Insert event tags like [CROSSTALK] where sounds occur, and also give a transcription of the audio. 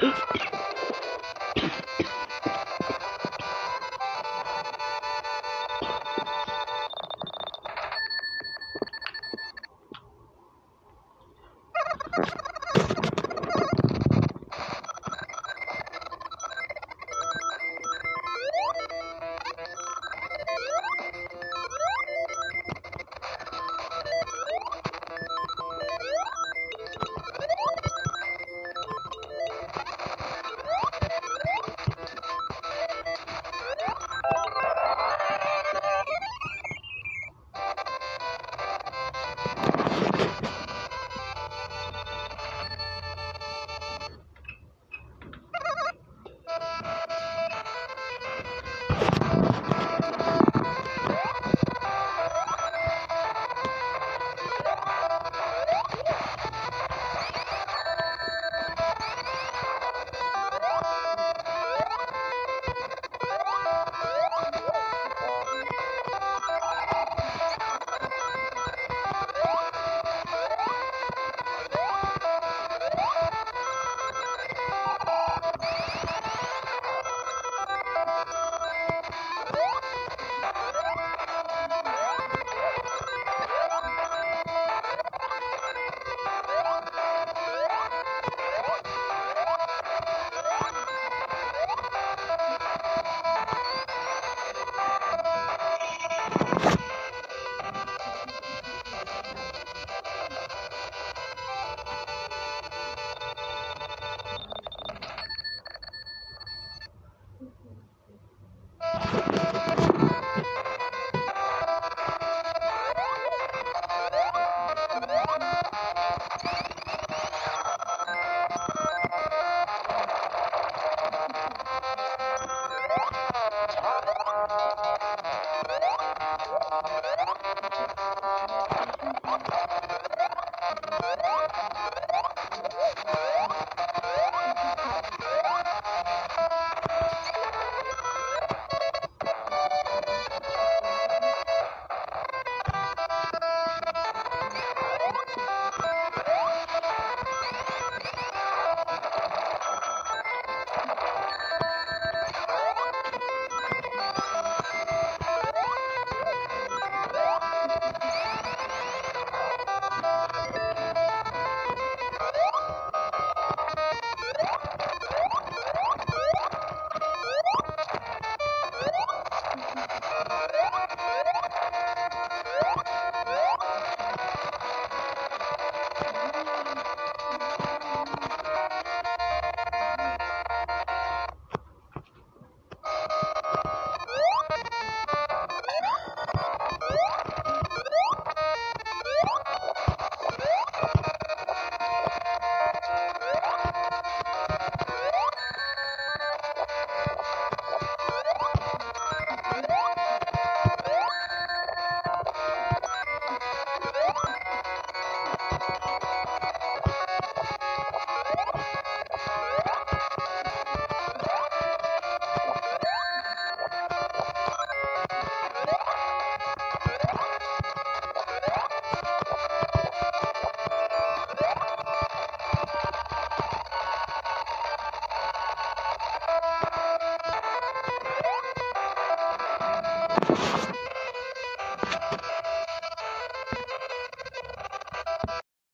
Ich, [LAUGHS] ich.